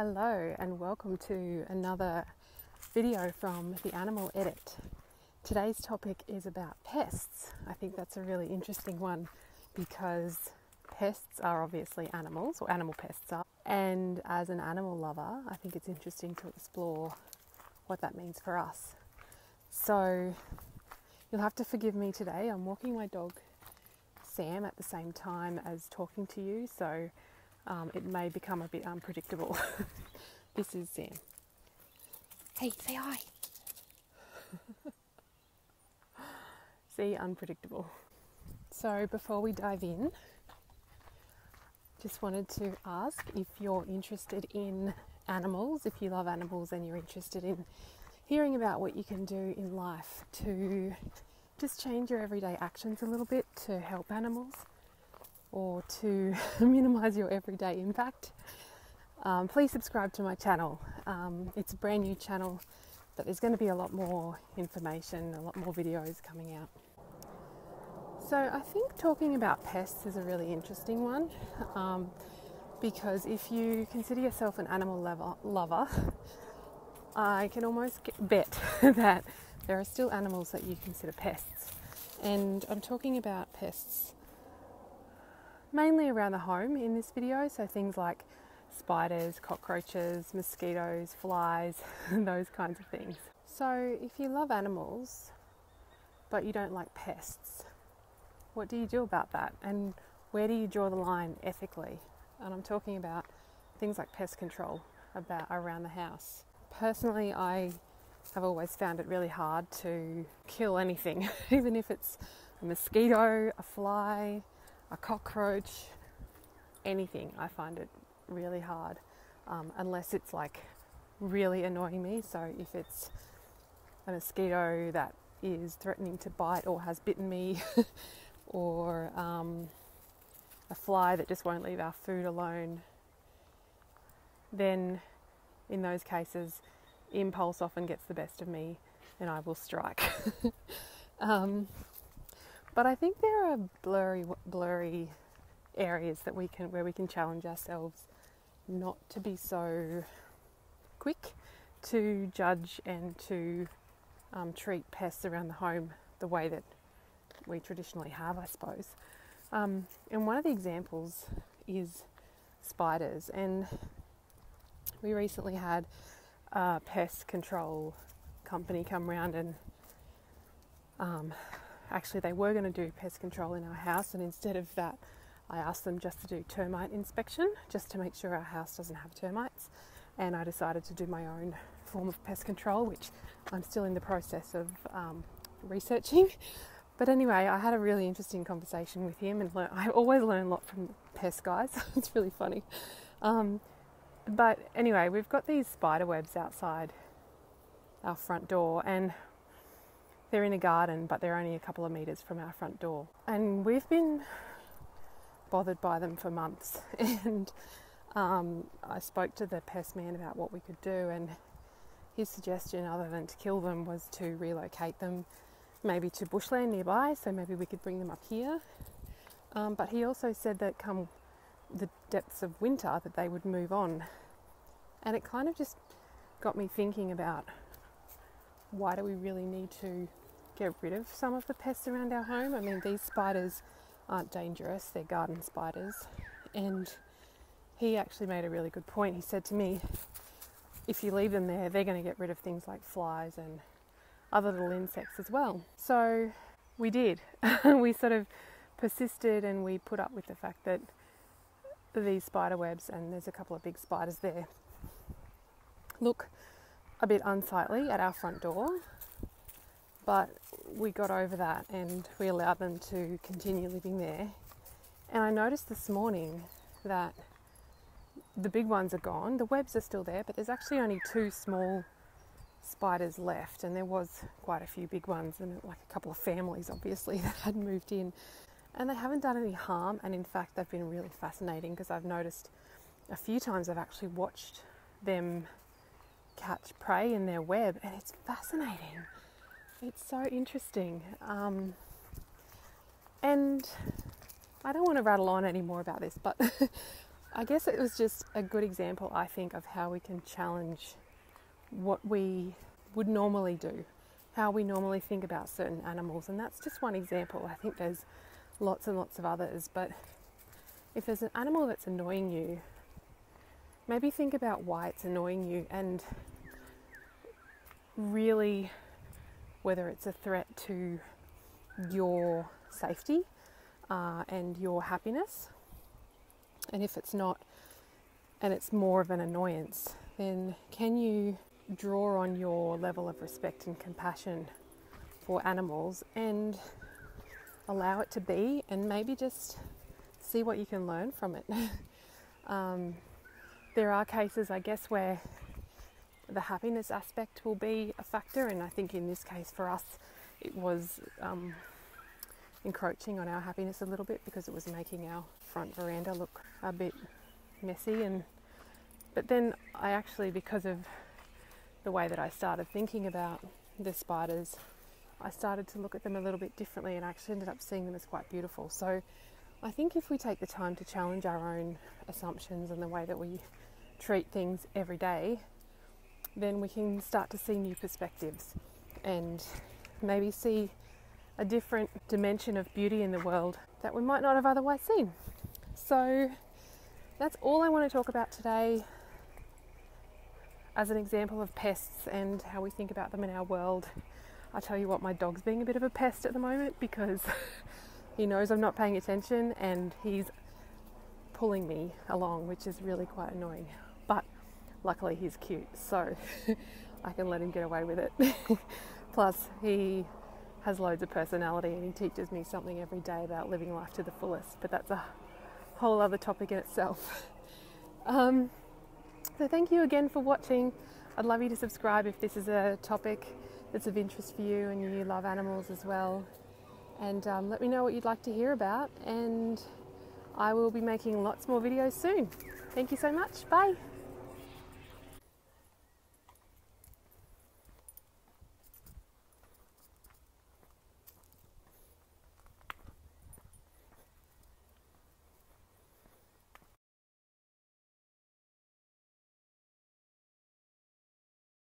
Hello, and welcome to another video from the Animal Edit. Today's topic is about pests. I think that's a really interesting one because pests are obviously animals, or animal pests are, and as an animal lover, I think it's interesting to explore what that means for us. So, you'll have to forgive me today. I'm walking my dog Sam at the same time as talking to you, so um, it may become a bit unpredictable. this is Sam. Hey, say hi. See, unpredictable. So, before we dive in, just wanted to ask if you're interested in animals, if you love animals and you're interested in hearing about what you can do in life to just change your everyday actions a little bit to help animals or to minimize your everyday impact, um, please subscribe to my channel. Um, it's a brand new channel, but there's going to be a lot more information, a lot more videos coming out. So, I think talking about pests is a really interesting one um, because if you consider yourself an animal lover, I can almost bet that there are still animals that you consider pests. And I'm talking about pests mainly around the home in this video, so things like spiders, cockroaches, mosquitoes, flies, those kinds of things. So, if you love animals but you don't like pests, what do you do about that? And where do you draw the line ethically? And I'm talking about things like pest control about around the house. Personally, I have always found it really hard to kill anything, even if it's a mosquito, a fly, a cockroach, anything. I find it really hard um, unless it's like really annoying me. So if it's a mosquito that is threatening to bite or has bitten me, or um, a fly that just won't leave our food alone, then in those cases, impulse often gets the best of me and I will strike. um, but I think there are blurry, blurry areas that we can where we can challenge ourselves not to be so quick to judge and to um, treat pests around the home the way that we traditionally have, I suppose. Um, and one of the examples is spiders. And we recently had a pest control company come round and um, actually they were going to do pest control in our house, and instead of that, I asked them just to do termite inspection, just to make sure our house doesn't have termites. And I decided to do my own form of pest control, which I'm still in the process of um, researching. But anyway, I had a really interesting conversation with him, and I always learn a lot from pest guys. it's really funny. Um, but anyway, we've got these spider webs outside our front door, and they're in a garden, but they're only a couple of metres from our front door. And we've been bothered by them for months. And um, I spoke to the pest man about what we could do, and his suggestion, other than to kill them, was to relocate them maybe to bushland nearby, so maybe we could bring them up here. Um, but he also said that come the depths of winter, that they would move on. And it kind of just got me thinking about why do we really need to get rid of some of the pests around our home? I mean, these spiders aren't dangerous, they're garden spiders. And he actually made a really good point. He said to me, if you leave them there, they're going to get rid of things like flies and other little insects as well. So we did. we sort of persisted and we put up with the fact that these spider webs, and there's a couple of big spiders there, look a bit unsightly at our front door, but we got over that and we allowed them to continue living there. And I noticed this morning that the big ones are gone, the webs are still there, but there's actually only two small spiders left, and there was quite a few big ones, and like a couple of families obviously that had moved in. And they haven't done any harm, and in fact, they've been really fascinating because I've noticed a few times I've actually watched them catch prey in their web, and it's fascinating. It's so interesting. Um, and I don't want to rattle on any more about this, but I guess it was just a good example, I think, of how we can challenge what we would normally do, how we normally think about certain animals. And that's just one example. I think there's lots and lots of others. But if there's an animal that's annoying you, maybe think about why it's annoying you and really whether it's a threat to your safety uh, and your happiness. And if it's not, and it's more of an annoyance, then can you draw on your level of respect and compassion for animals and allow it to be and maybe just see what you can learn from it? um, there are cases, I guess, where the happiness aspect will be a factor, and I think in this case for us, it was um, encroaching on our happiness a little bit because it was making our front veranda look a bit messy. And but then I actually, because of the way that I started thinking about the spiders, I started to look at them a little bit differently, and I actually ended up seeing them as quite beautiful. So I think if we take the time to challenge our own assumptions and the way that we treat things every day, then we can start to see new perspectives and maybe see a different dimension of beauty in the world that we might not have otherwise seen. So that's all I want to talk about today as an example of pests and how we think about them in our world. I tell you what, my dog's being a bit of a pest at the moment because he knows I'm not paying attention and he's pulling me along, which is really quite annoying. Luckily, he's cute, so I can let him get away with it. Plus, he has loads of personality and he teaches me something every day about living life to the fullest, but that's a whole other topic in itself. Um, so, thank you again for watching. I'd love you to subscribe if this is a topic that's of interest for you and you love animals as well. And um, let me know what you'd like to hear about, and I will be making lots more videos soon. Thank you so much. Bye.